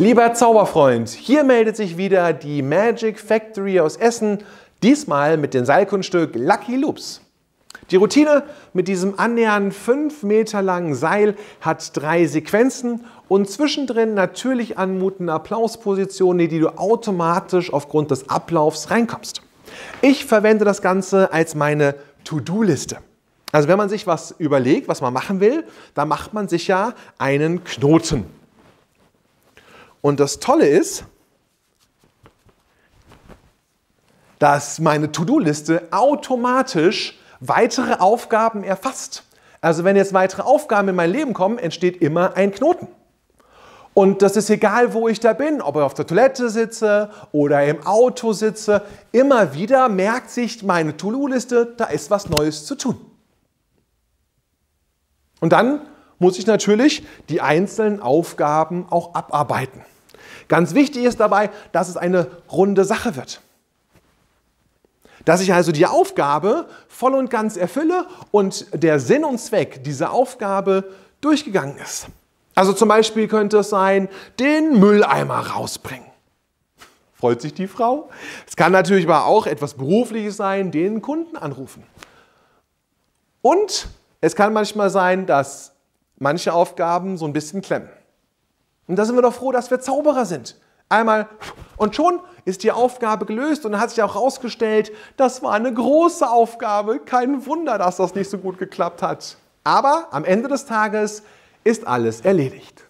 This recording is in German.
Lieber Zauberfreund, hier meldet sich wieder die Magic Factory aus Essen, diesmal mit dem Seilkunststück Lucky Loops. Die Routine mit diesem annähernd 5 Meter langen Seil hat drei Sequenzen und zwischendrin natürlich anmutende Applauspositionen, in die du automatisch aufgrund des Ablaufs reinkommst. Ich verwende das Ganze als meine To-Do-Liste. Also wenn man sich was überlegt, was man machen will, dann macht man sich ja einen Knoten. Und das Tolle ist, dass meine To-Do-Liste automatisch weitere Aufgaben erfasst. Also wenn jetzt weitere Aufgaben in mein Leben kommen, entsteht immer ein Knoten. Und das ist egal, wo ich da bin, ob ich auf der Toilette sitze oder im Auto sitze. Immer wieder merkt sich meine To-Do-Liste, da ist was Neues zu tun. Und dann muss ich natürlich die einzelnen Aufgaben auch abarbeiten. Ganz wichtig ist dabei, dass es eine runde Sache wird. Dass ich also die Aufgabe voll und ganz erfülle und der Sinn und Zweck dieser Aufgabe durchgegangen ist. Also zum Beispiel könnte es sein, den Mülleimer rausbringen. Freut sich die Frau? Es kann natürlich aber auch etwas Berufliches sein, den Kunden anrufen. Und es kann manchmal sein, dass manche Aufgaben so ein bisschen klemmen. Und da sind wir doch froh, dass wir Zauberer sind. Einmal und schon ist die Aufgabe gelöst und hat sich auch herausgestellt, das war eine große Aufgabe. Kein Wunder, dass das nicht so gut geklappt hat. Aber am Ende des Tages ist alles erledigt.